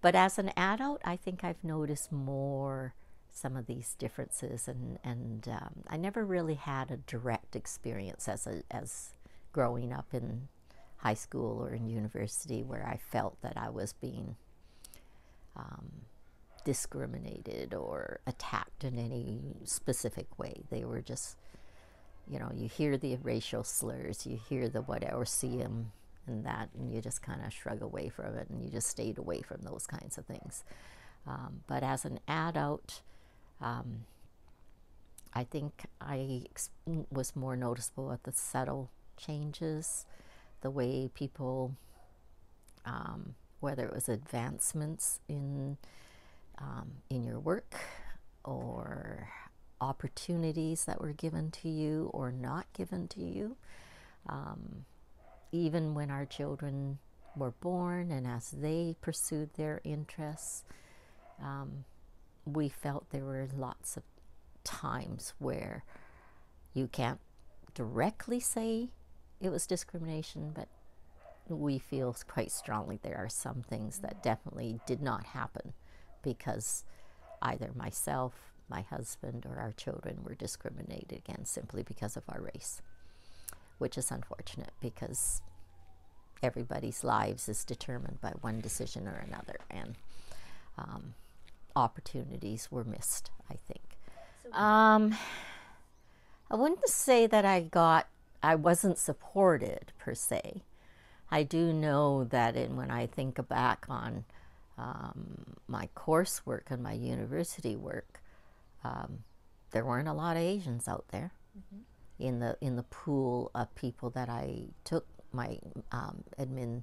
but as an adult, I think I've noticed more some of these differences, and and um, I never really had a direct experience as a as growing up in high school or in university where I felt that I was being um, discriminated or attacked in any specific way. They were just, you know, you hear the racial slurs, you hear the whatever, see them and that, and you just kind of shrug away from it and you just stayed away from those kinds of things. Um, but as an adult, um, I think I was more noticeable at the subtle changes, the way people, um, whether it was advancements in um, in your work or opportunities that were given to you or not given to you. Um, even when our children were born and as they pursued their interests, um, we felt there were lots of times where you can't directly say it was discrimination, but we feel quite strongly there are some things that definitely did not happen because either myself, my husband, or our children were discriminated against simply because of our race, which is unfortunate because everybody's lives is determined by one decision or another, and um, opportunities were missed, I think. Um, I wouldn't say that I got, I wasn't supported per se. I do know that in, when I think back on um, my coursework and my university work, um, there weren't a lot of Asians out there mm-hmm. In the in the pool of people that I took my um, admin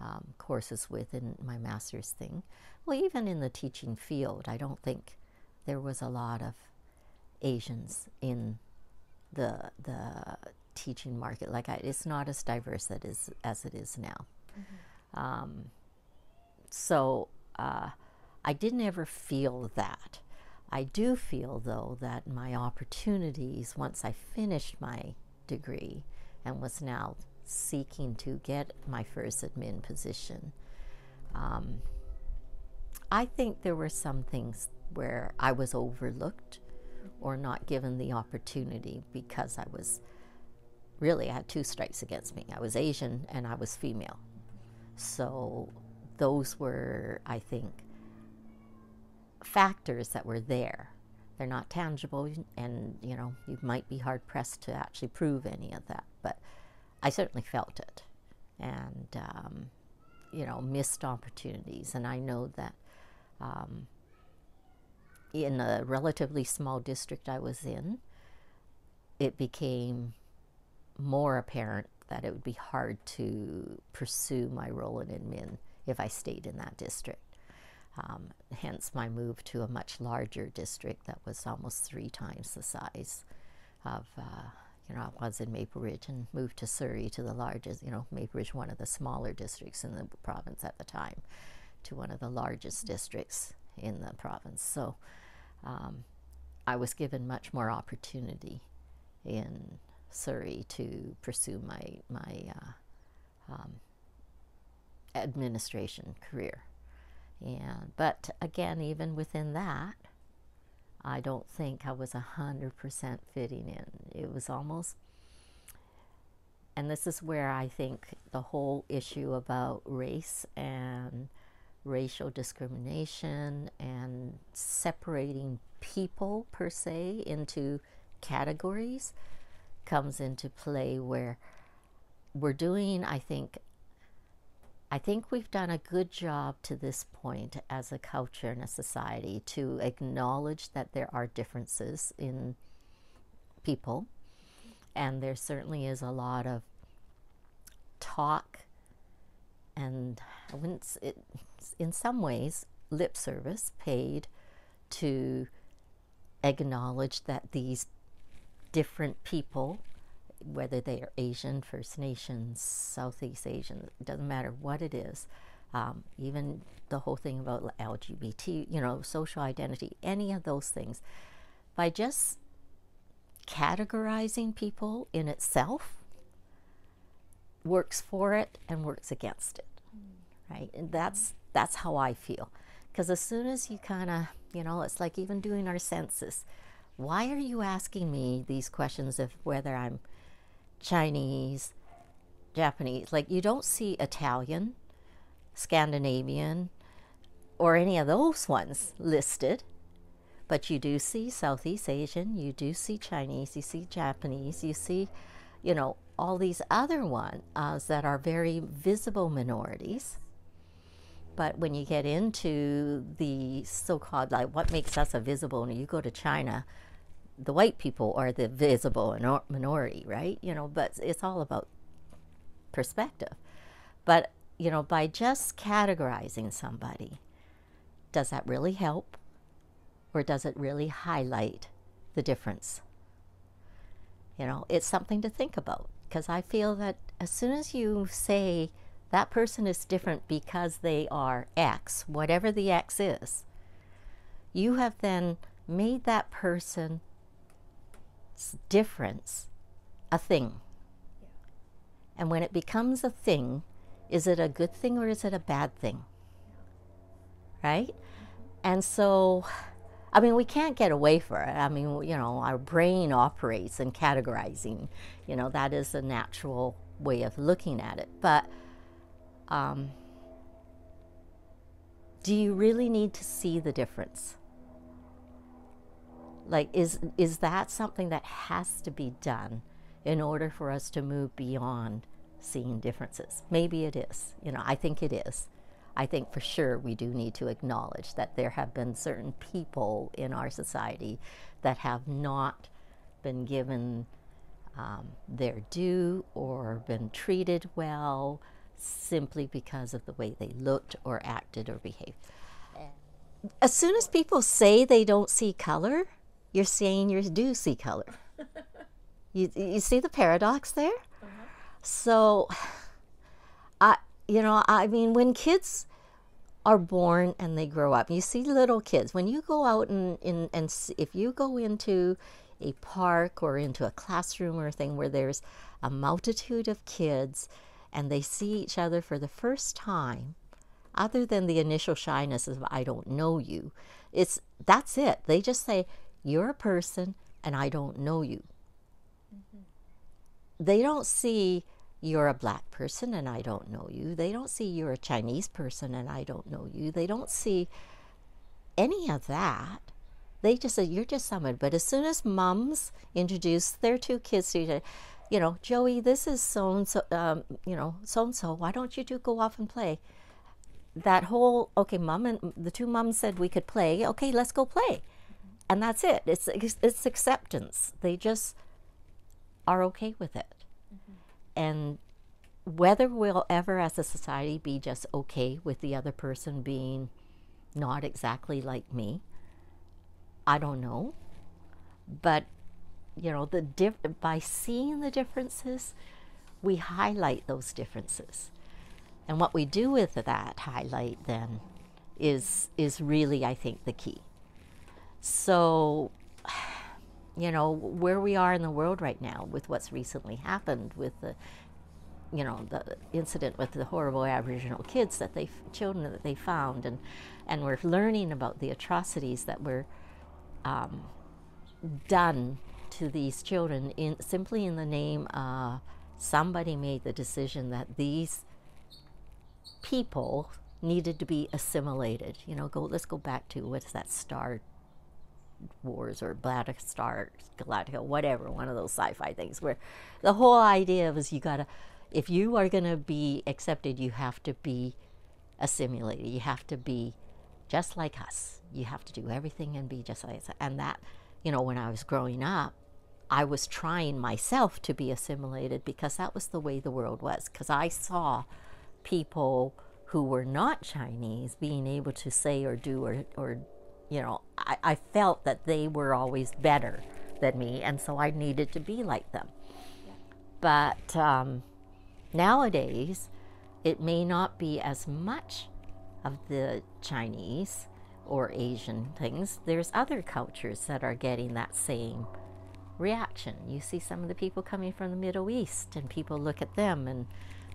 um, courses with in my master's thing. Well, even in the teaching field, I don't think there was a lot of Asians in the the teaching market. Like I, it's not as diverse that is as it is now. Mm-hmm. Um, so uh, I didn't ever feel that. I do feel, though, that my opportunities, once I finished my degree and was now seeking to get my first admin position, um, I think there were some things where I was overlooked or not given the opportunity because I was really, I had two strikes against me. I was Asian and I was female. So those were, I think, factors that were there. They're not tangible, and you know, you might be hard pressed to actually prove any of that, but I certainly felt it, and um, you know, missed opportunities. And I know that um, in a relatively small district I was in, it became more apparent that it would be hard to pursue my role in admin if I stayed in that district. Um, hence my move to a much larger district that was almost three times the size of, uh, you know, I was in Maple Ridge and moved to Surrey to the largest, you know, Maple Ridge, one of the smaller districts in the province at the time, to one of the largest districts in the province. So um, I was given much more opportunity in Surrey to pursue my, my uh, um, administration career. And but again, even within that, I don't think I was a hundred percent fitting in. It was almost, and this is where I think the whole issue about race and racial discrimination and separating people per se into categories comes into play where we're doing, I think, I think we've done a good job to this point as a culture and a society to acknowledge that there are differences in people. And there certainly is a lot of talk and I wouldn't, it, in some ways, lip service paid to acknowledge that these different people whether they are Asian, First Nations, Southeast Asian, it doesn't matter what it is. Um, even the whole thing about LGBT, you know, social identity, any of those things, by just categorizing people in itself works for it and works against it, right? And that's that's how I feel. Because as soon as you kind of, you know, it's like even doing our census. Why are you asking me these questions of whether I'm Chinese, Japanese? Like, you don't see Italian, Scandinavian, or any of those ones listed. But you do see Southeast Asian, you do see Chinese, you see Japanese, you see, you know, all these other ones uh, that are very visible minorities. But when you get into the so called, like what makes us a visible, and you go to China, the white people are the visible minority, right? You know, but it's all about perspective. But, you know, by just categorizing somebody, does that really help? Or does it really highlight the difference? You know, it's something to think about because I feel that as soon as you say that person is different because they are X, whatever the X is, you have then made that person's difference a thing. And when it becomes a thing, is it a good thing or is it a bad thing? Right? And so, I mean, we can't get away from it. I mean, you know, our brain operates in categorizing. You know, that is a natural way of looking at it. But um, do you really need to see the difference? Like, is, is that something that has to be done in order for us to move beyond seeing differences? Maybe it is. You know, I think it is. I think for sure we do need to acknowledge that there have been certain people in our society that have not been given um, their due or been treated well simply because of the way they looked or acted or behaved. As soon as people say they don't see color, you're saying you do see color. you, you see the paradox there? Uh-huh. So, I, you know, I mean, when kids are born and they grow up, you see little kids. When you go out and, and, and if you go into a park or into a classroom or a thing where there's a multitude of kids and they see each other for the first time, other than the initial shyness of I don't know you, it's that's it. They just say, You're a person and I don't know you. Mm-hmm. They don't see you're a black person and I don't know you. They don't see you're a Chinese person and I don't know you. They don't see any of that. They just say you're just someone. But as soon as mums introduce their two kids to each other, you know, Joey, this is so and so, um, you know, so and so. Why don't you two go off and play? That whole okay, mom and the two moms said we could play. Okay, let's go play, and that's it. It's it's acceptance. They just are okay with it, mm-hmm. and whether we'll ever, as a society, be just okay with the other person being not exactly like me, I don't know. But you know, the diff- by seeing the differences, we highlight those differences. And what we do with that highlight then is is really I think the key. So you know, where we are in the world right now with what's recently happened with the you know the incident with the horrible aboriginal kids that they children that they found and and we're learning about the atrocities that were um, done to these children in simply in the name of somebody made the decision that these people needed to be assimilated. You know, go let's go back to what's that Star Wars or Star Galactica, whatever, one of those sci-fi things where the whole idea was you gotta if you are gonna be accepted, you have to be assimilated. You have to be just like us. You have to do everything and be just like us. And that, you know, when I was growing up, I was trying myself to be assimilated because that was the way the world was. Because I saw people who were not Chinese being able to say or do or, or you know, I, I felt that they were always better than me, and so I needed to be like them. But um, nowadays, it may not be as much of the Chinese or Asian things. There's other cultures that are getting that same reaction. You see some of the people coming from the Middle East, and people look at them and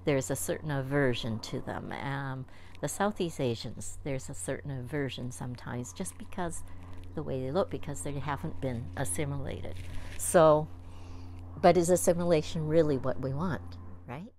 there's a certain aversion to them. Um, the Southeast Asians, there's a certain aversion sometimes just because the way they look, because they haven't been assimilated. So, but is assimilation really what we want, right?